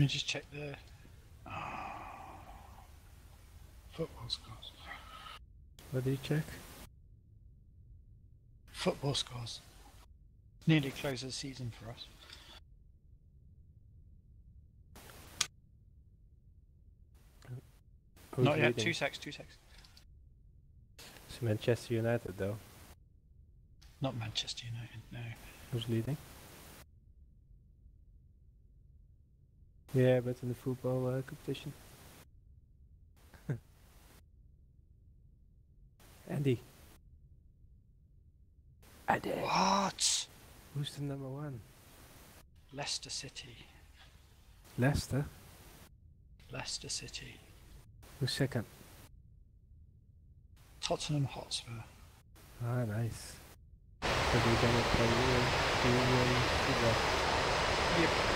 me just check the oh, football scores. What do you check? Football scores. Nearly close the season for us. Who's Not yet. Two secs. Two secs. It's Manchester United though. Not Manchester United. No. Who's leading? Yeah, but in the football uh, competition. Andy. Andy. What? Who's the number one? Leicester City. Leicester. Leicester City. Who's second? Tottenham Hotspur. Ah, nice. So they're gonna play Euro, Euro football. Yep.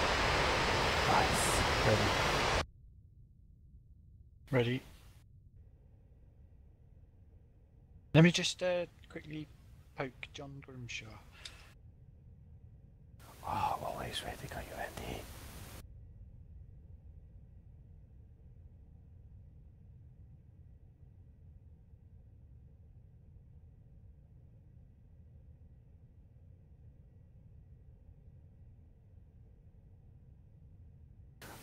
Nice. Ready. Ready. Let me just uh, quickly poke John Grimshaw. Oh, always waiting on you, Andy.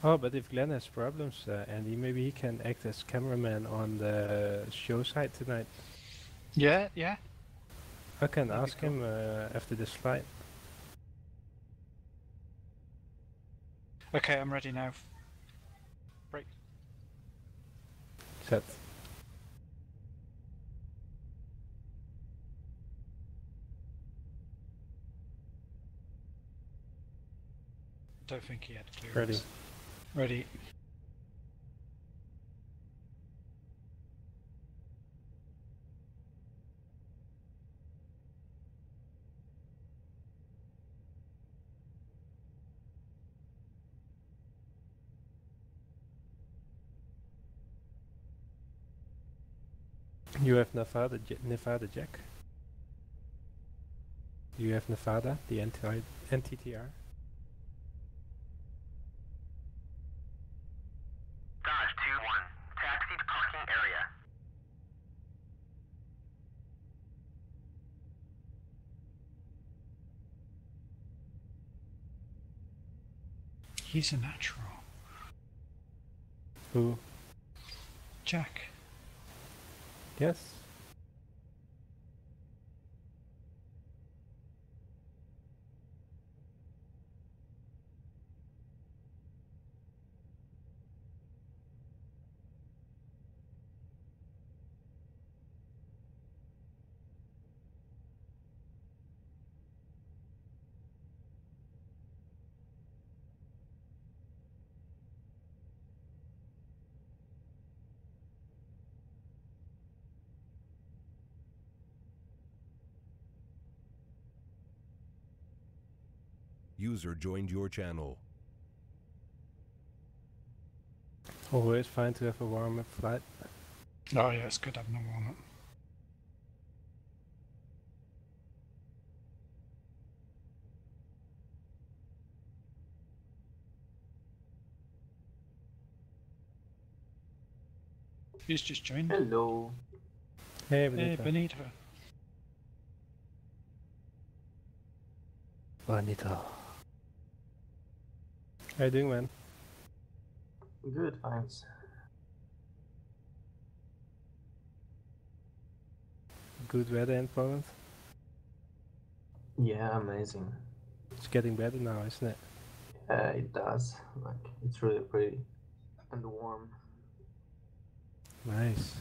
Oh, but if Glenn has problems, uh, Andy, maybe he can act as cameraman on the show site tonight. Yeah, yeah. I can That'd ask him uh, after this flight. Okay, I'm ready now. Break. Set. Don't think he had clearance. Ready. Ready. You have Nevada, Nevada Jack. You have Nevada, the anti He's a natural. Who? Jack. Yes. User joined your channel. Always fine to have a warm up flight. Oh yeah, it's good having a warm up. Who's just joined? Hello. Hey, Hey, Benita. Benito. How you doing, man? Good, thanks. Good weather in Poland. Yeah, amazing. It's getting better now, isn't it? Yeah, it does. Like, it's really pretty and warm. Nice.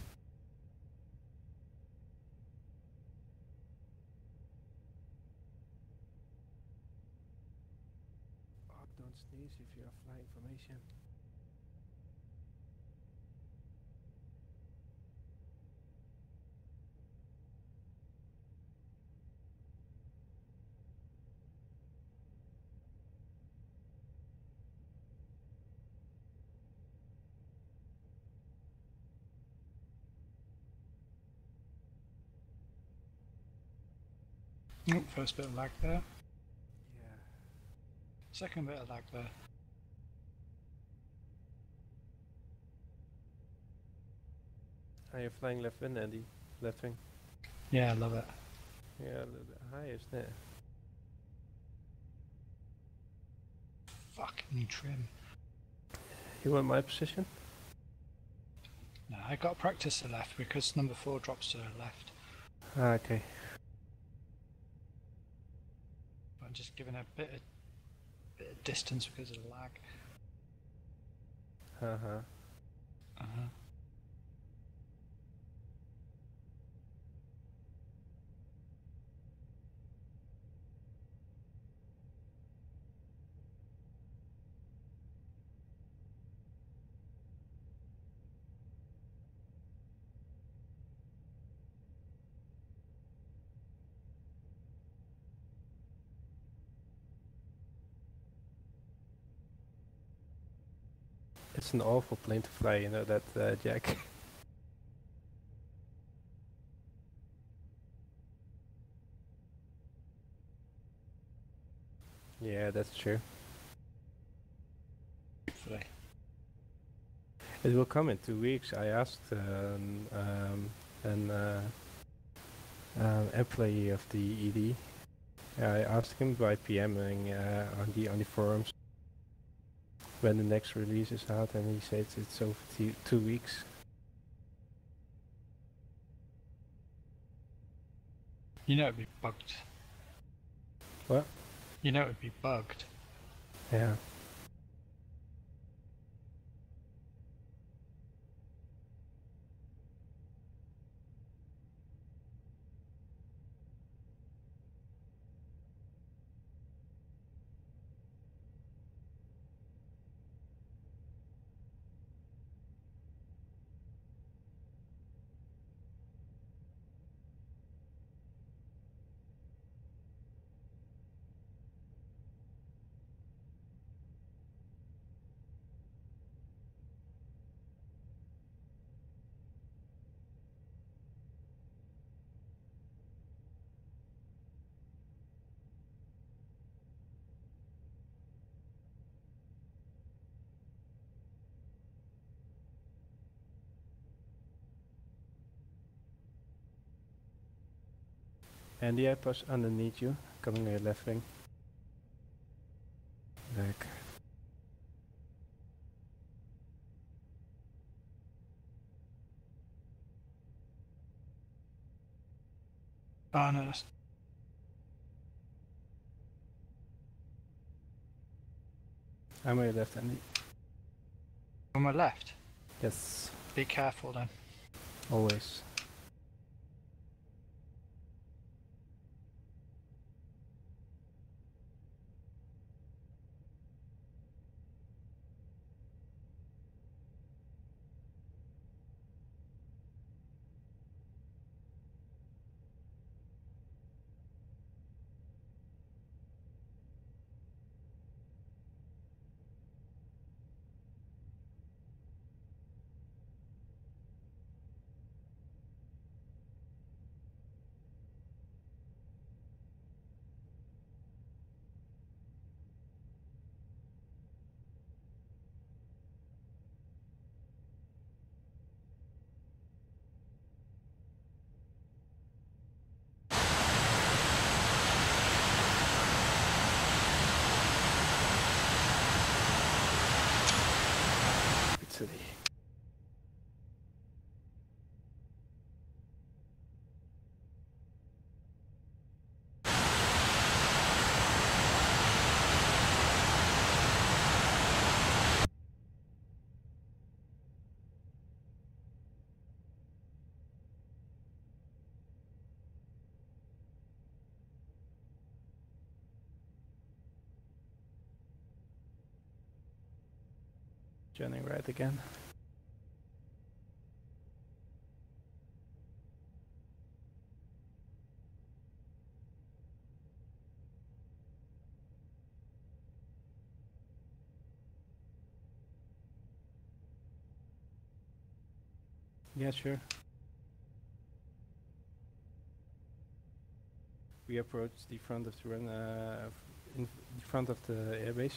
First bit of lag there. Yeah. Second bit of lag there. Are you flying left wing, Andy? Left wing. Yeah, I love it. Yeah, a little bit high, isn't it? Fucking trim. You want my position? No, I got practice to left because number four drops to the left. Ah, okay. I'm just giving a bit of, bit of distance because of the lag. Uh-huh. Uh-huh. It's an awful plane to fly, you know that, uh, Jack. yeah, that's true. It will come in two weeks. I asked um, um, an uh, um, employee of the ED. I asked him by PMing uh, on the on the forums when the next release is out, and he said it's over two, two weeks. You know it'd be bugged. What? You know it'd be bugged. Yeah. And the airpods underneath you, coming your left wing. Back. Oh no, that's I'm on your left, Andy. on my left. Yes, Be careful then. always. Turning right again. Yeah, sure. We approach the front of the run, uh, in front of the airbase.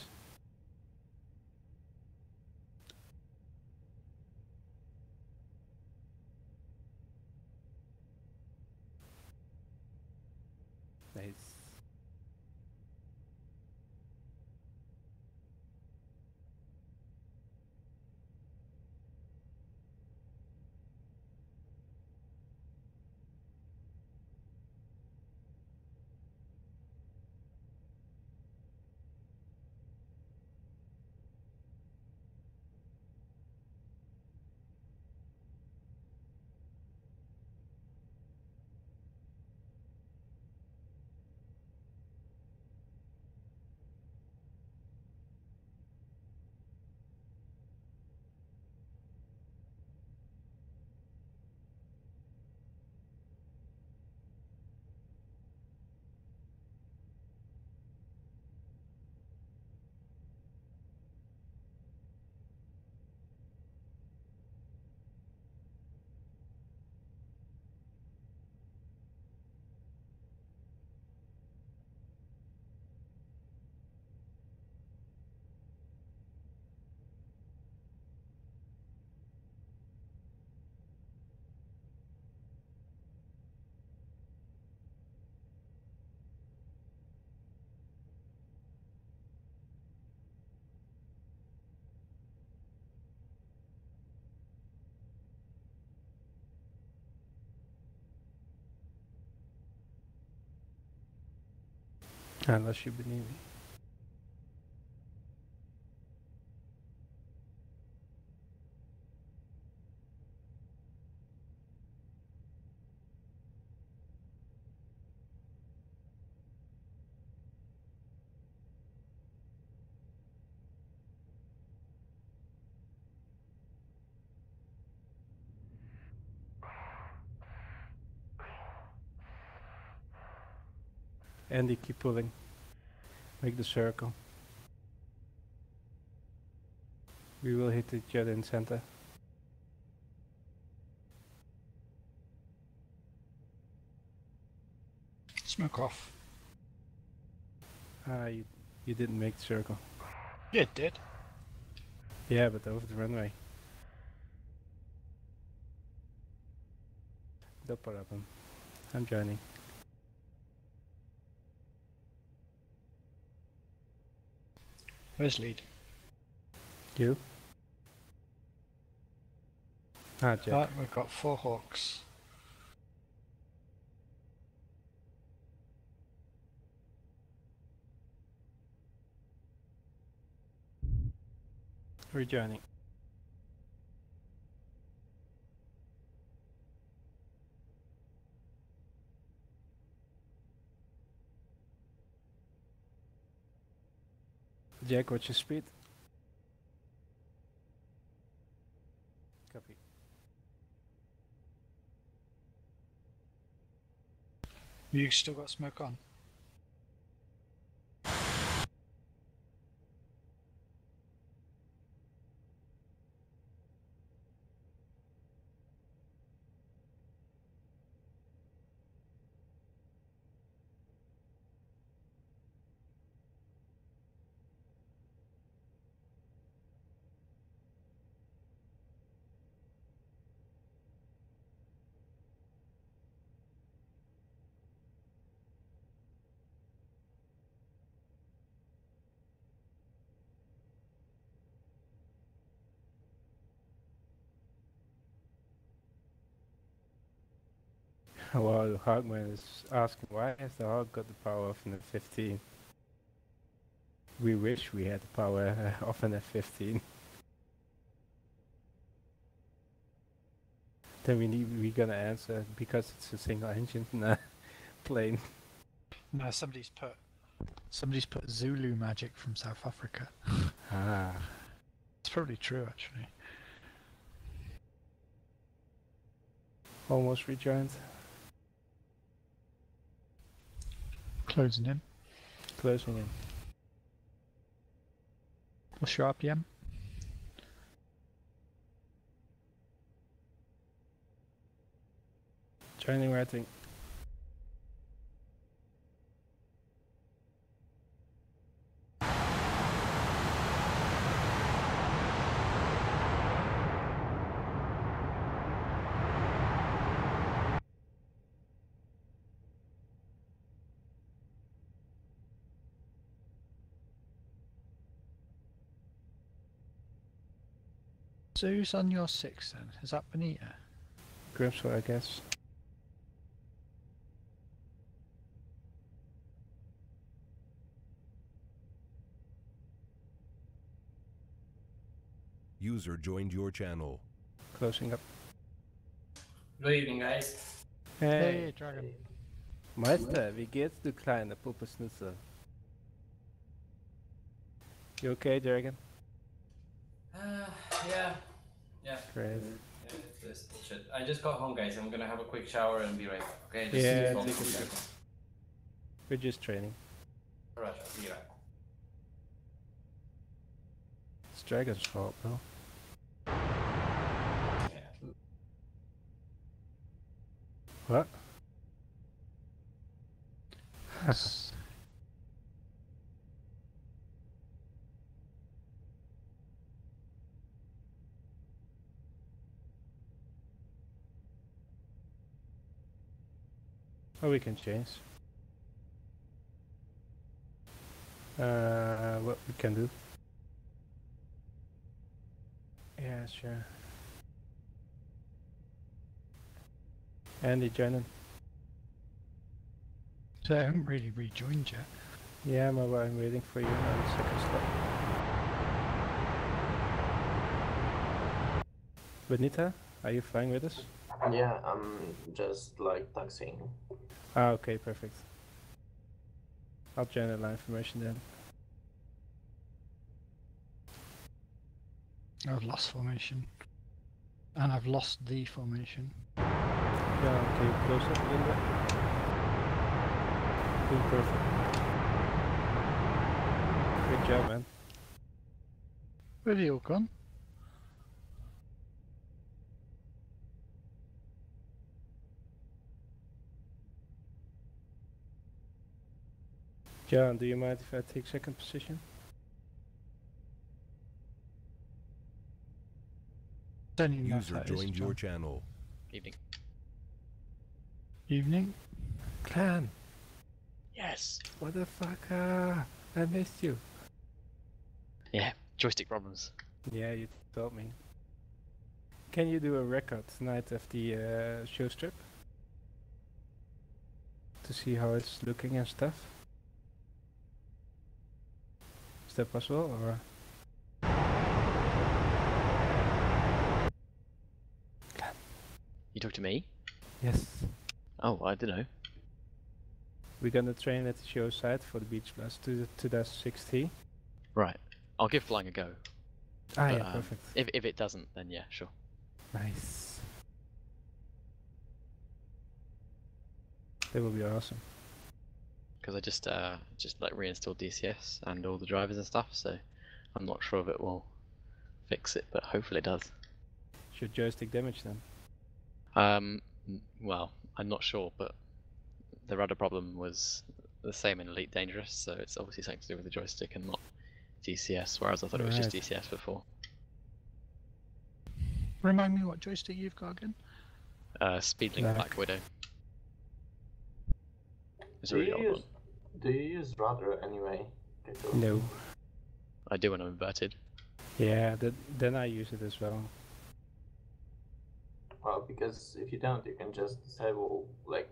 Unless you believe Andy, keep pulling. Make the circle. We will hit each other in center. Smoke off. Ah, you, you didn't make the circle. Yeah, it did. Yeah, but over the runway. No problem. I'm joining. Where's lead? You? Ah, Jack. Right, we've got four hawks. We're Jack, what's your speed? Copy. You still got smoke on? Well, the Hogman is asking why has the Hog got the power of an F-15? We wish we had the power of an F-15. Then we need we gonna answer because it's a single engine plane. No, somebody's put somebody's put Zulu magic from South Africa. Ah, It's probably true actually. almost rejoined. Closing in. Closing in. What's your RPM? Joining rating. So who's on your six then? Is that Benita? Grimswell, I guess. User joined your channel. Closing up. Good evening, guys. Hey, Dragon. Meister, wie geht's, du kleine Puppesnitzel? You okay, Dragon? Uh, yeah, yeah. Great. yeah it's bullshit. I just got home, guys. I'm gonna have a quick shower and be right back. Okay. Just Yeah, for it a We're just training. Alright, I'll be right. It's Dragon's fault, bro. Yeah. What? Oh, we can change. Uh, what we can do? Yeah, sure. Andy, join in. So I haven't really rejoined yet. Yeah, I'm, I'm waiting for you on the second slot. Benita, are you flying with us? Yeah, I'm just like taxiing. Ah, okay, perfect. I'll join the line formation then. I've lost formation. And I've lost the formation. Yeah, okay, close up a little bit. Doing perfect. Good job, man. Where have you all gone? John, do you mind if I take second position? Don't even know if User joined your channel. Evening. Evening. Clan, Yes. what the fuck? Uh, I missed you. Yeah. Joystick problems. Yeah, you told me. Can you do a record tonight of the uh, show strip? To see how it's looking and stuff? Is that possible or? You talk to me? Yes. Oh, I don't know. We're gonna train at the show site for the Beach Blast to 2016. Right. I'll give flying a go. Ah, But, yeah, um, perfect. If if it doesn't, then yeah, sure. Nice. That will be awesome. Because I just uh just like reinstalled DCS and all the drivers and stuff, so I'm not sure if it will fix it, but hopefully it does. Should joystick damage then? Um, well, I'm not sure, but the rudder problem was the same in Elite Dangerous, so it's obviously something to do with the joystick and not DCS, whereas I thought it was just DCS before. Remind me what joystick you've got again? Uh, Speedlink Black. Black Widow. It's a Do really you old one. Do you use rudder anyway? No. I do when I'm inverted. Yeah, that, then I use it as well. Well, because if you don't, you can just disable like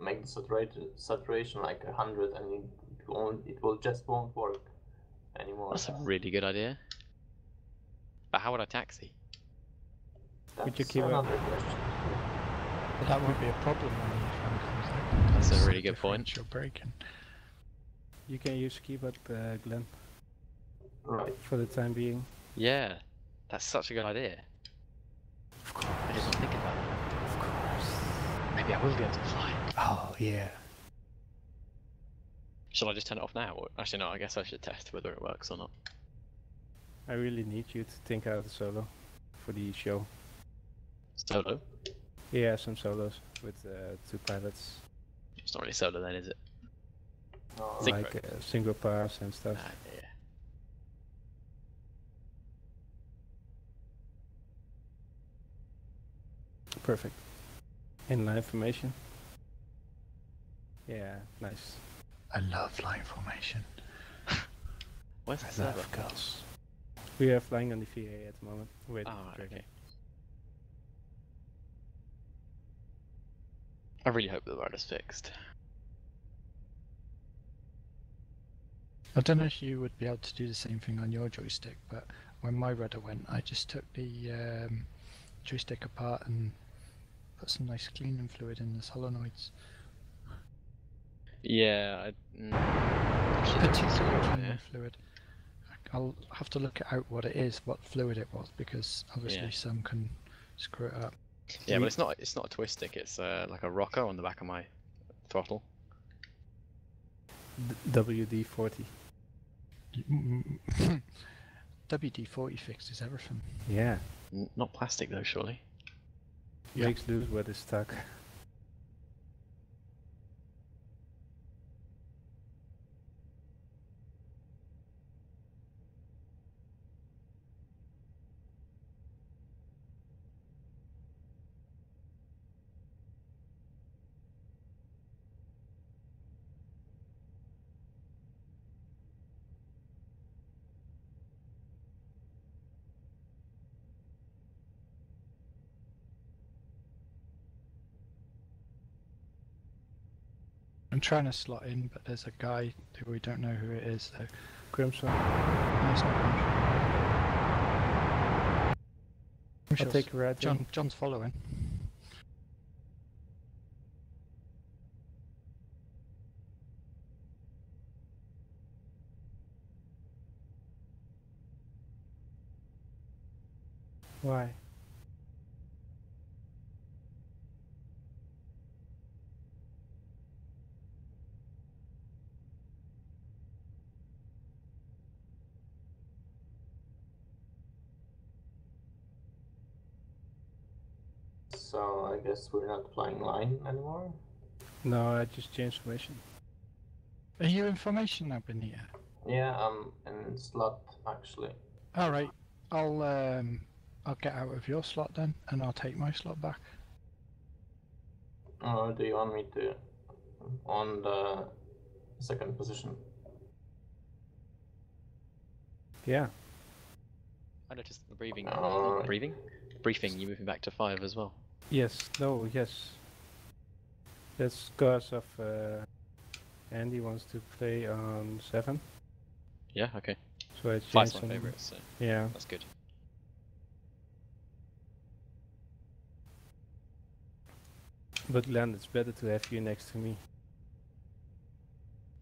make the saturation saturation like a hundred, and it won't. It will just won't work anymore. That's a really good idea. But how would I taxi? Would you keep a- another question. But that won't be a problem when the phone comes out. That's a really good point. differential braking. You can use keyboard, uh, Glenn, Right. for the time being. Yeah, that's such a good idea. Of course. I didn't think about that. Of course. Maybe I will be able to fly. Oh, yeah. Shall I just turn it off now? Or, actually, no. I guess I should test whether it works or not. I really need you to think out a solo for the show. Solo? Yeah, some solos with uh, two pilots, It's not really solo then, is it? No, Synchro. like uh, single pass and stuff. Ah, yeah. Perfect. Inline formation. Yeah, nice. I love line formation. Where's the I server? love girls. We are flying on the VA at the moment. Wait, Oh, right, okay. I really hope the rudder's fixed. I don't know if you would be able to do the same thing on your joystick, but when my rudder went, I just took the um, joystick apart and put some nice cleaning fluid in the solenoids. Yeah, I. Mm, actually, Particularly cleaning idea. fluid. I'll have to look out what it is, what fluid it was, because obviously Yeah. some can screw it up. Yeah, but it's not. It's not a twist stick. It's uh, like a rocker on the back of my throttle. WD-40. WD-40 fixes everything. Yeah, N- not plastic though, surely. Yeah. makes loose what is stuck. I'm trying to slot in, but there's a guy who we don't know who it is. So Crimson. no, it's not Grimshaw. I'll take red. John. John's following. Why? So I guess we're not playing line anymore. No, I just changed formation. Are you in formation up in here? Yeah, I'm in slot actually. All right. I'll um, I'll get out of your slot then, and I'll take my slot back. Or do you want me to on the second position? Yeah. I noticed the breathing. Alright. breathing? Briefing, you're moving back to 5 as well. Yes. No. Yes. That's because of uh, Andy wants to play on seven, Yeah, okay. so I 5's my favourite, so Yeah. that's good. But Glenn, it's better to have you next to me.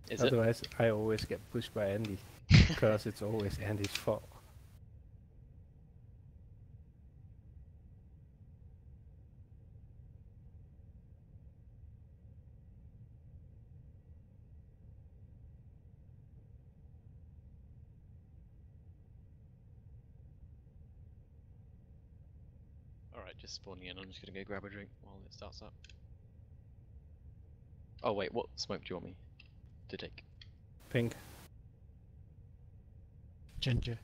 Is it? Otherwise, I always get pushed by Andy because it's always Andy's fault. Alright, just spawning in. I'm just gonna go grab a drink while it starts up. Oh wait, what smoke do you want me to take? Pink, Ginger.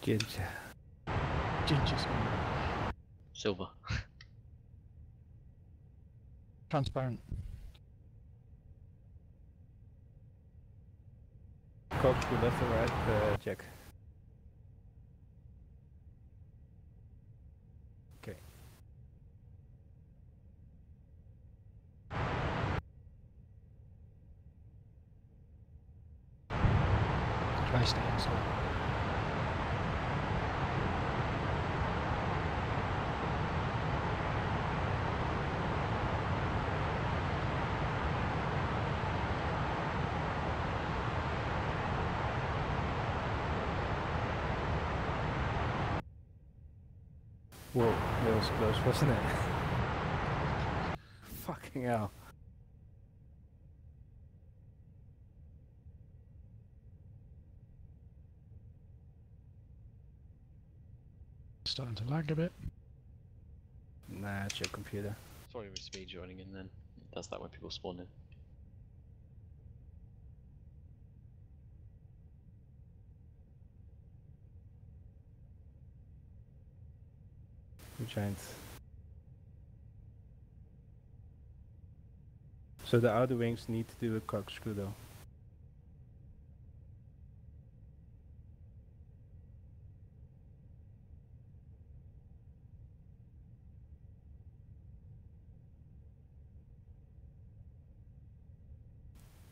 ginger. Ginger's gone. Silver. Transparent. Coke to left or right, uh, Jack. Was close, wasn't it? Fucking hell. Starting to lag a bit. Nah, it's your computer. Sorry with speed joining in then. That's that when people spawn in. Giant. So the outer wings need to do a corkscrew though.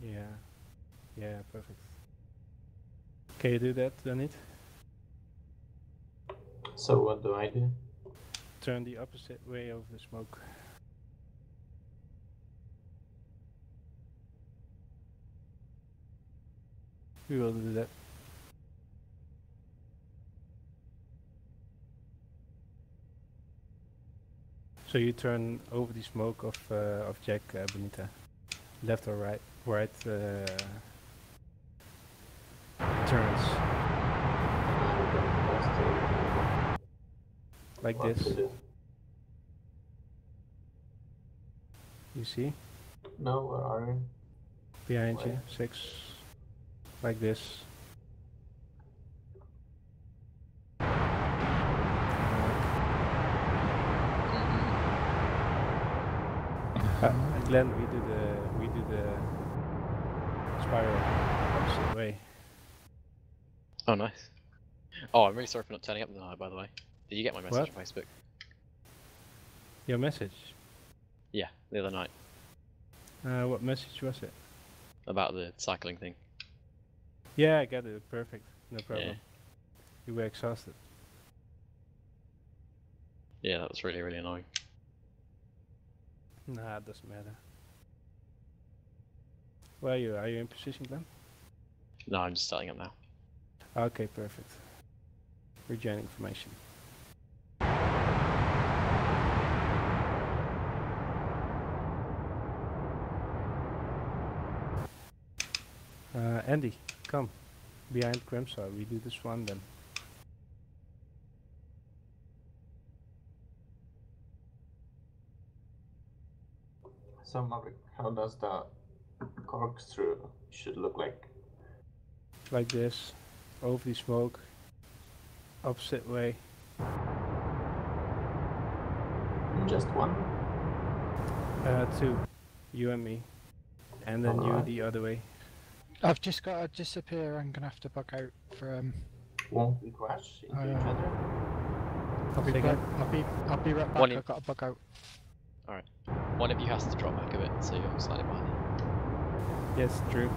Yeah. Yeah, perfect. Can you do that, Danit? So what do I do? Turn the opposite way of the smoke. We will do that. So you turn over the smoke of uh, of Jack uh, Bonita, left or right? Right uh, turns I don't know like this. You see No, where are you? Behind you, six. like this. Uh, Glenn, we do the we do the spiral opposite way. Oh, nice. Oh, I'm really sorry for not turning up the night, by the way. Did you get my message What? on Facebook? Your message. Yeah, the other night. Uh, what message was it? about the cycling thing. Yeah, I got it. Perfect. No problem. Yeah. You were exhausted. Yeah, that was really really annoying. Nah, it doesn't matter. Where are you? Are you in position, Glenn? No, I'm just starting up now. Okay, perfect. Rejoining information. Uh, Andy, come. Behind Grimshaw, we do this one then. So Maverick, how does the corkscrew should look like? Like this. Over the smoke. Opposite way. Just one? Uh, two. You and me. And then you Alright. the other way. I've just got to disappear. I'm gonna have to bug out for um. Won't we crash into each Uh, other? I'll be back. I'll be. I'll be right back. One I've got to bug out. All right. One of you has to drop back a bit, so you're slightly behind. Yes, true.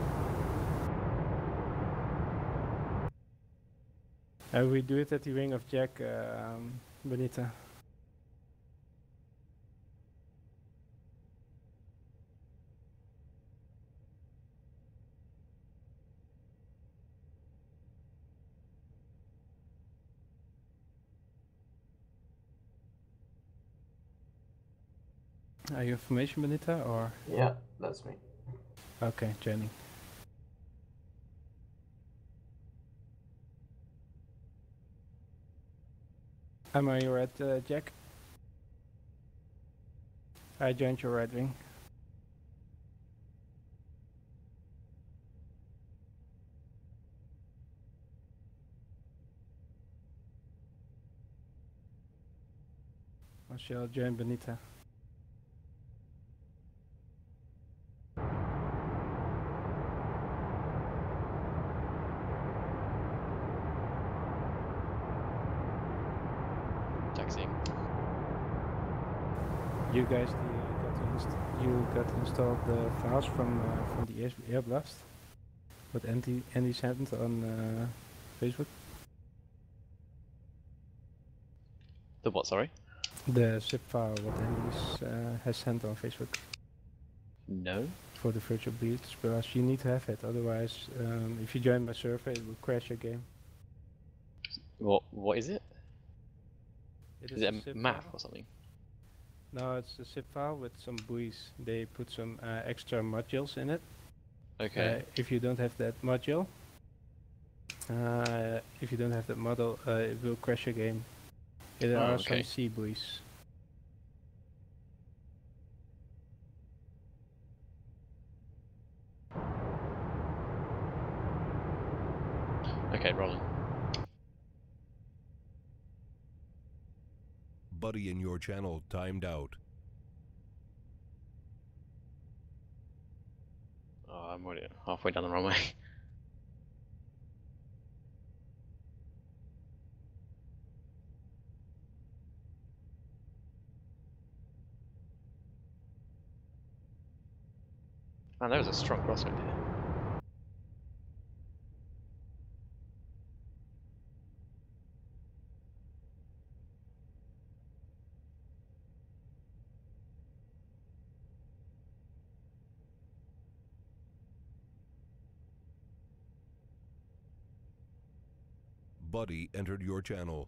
Uh, we do it at the Ring of Jack, um, Benita. Are you information, Benita, or Yeah, that's me. okay, Jenny? I'm I red, uh, Jack? I joined your red wing. I shall join Benita. Taxiing. You guys the, got you got to install the files from uh, from the air, air blast. What Andy Andy sent on uh, Facebook. The what? Sorry. The zip file what Andy uh, has sent on Facebook No. for the virtual beats, because you need to have it. Otherwise, um, if you join my server, it will crash your game. What? What is it? It Is it a a map file. or something? No, it's a zip file with some buoys. They put some uh, extra modules in it. Okay. Uh, if you don't have that module, uh, if you don't have that model, uh, it will crash your game. There Oh, are okay. some sea buoys. okay, rolling. In your channel timed out. Oh, I'm already halfway down the runway. way. Man, there was a strong crosswind here. Buddy entered your channel.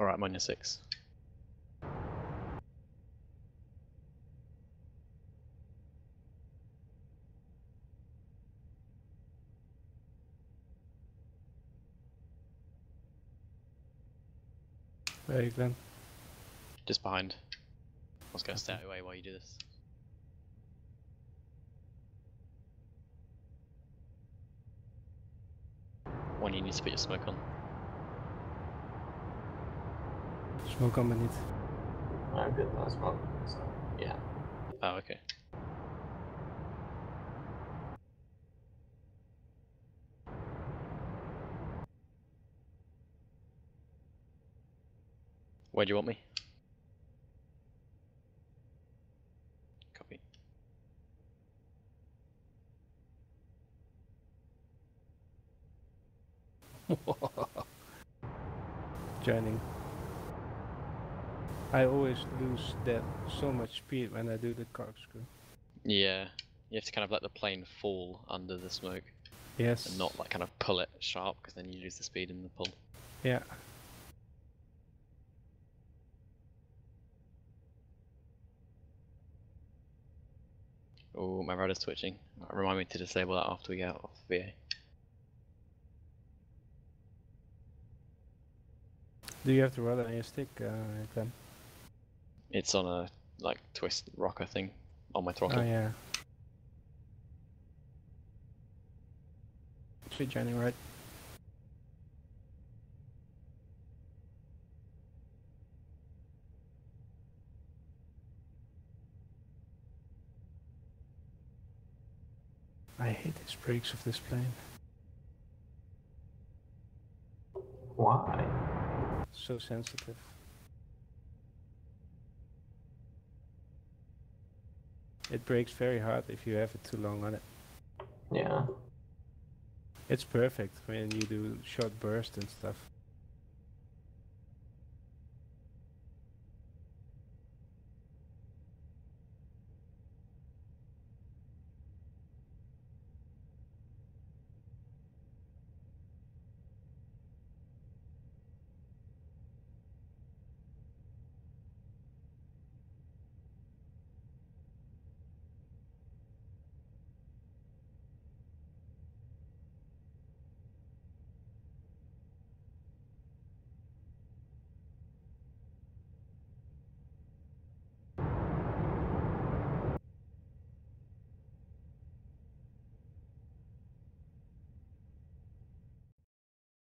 Alright, minus six. Where are you, Glenn? Just behind. I was gonna stay out of your way while you do this. One you need to put your smoke on. Smoke on beneath. I'm good no smoke. So yeah. Oh, okay. Where do you want me? Copy. Joining. I always lose that so much speed when I do the corkscrew. Yeah, you have to kind of let the plane fall under the smoke Yes. and not like kind of pull it sharp because then you lose the speed in the pull. Yeah. Oh, my rudder's twitching. Remind me to disable that after we get off the VA. Do you have the rudder on your stick, uh, Glenn? It's on a like twist rocker thing on my throttle. Oh yeah. Should joining right. I hate these brakes of this plane. Why? So sensitive. It brakes very hard if you have it too long on it. Yeah. It's perfect when you do short bursts and stuff.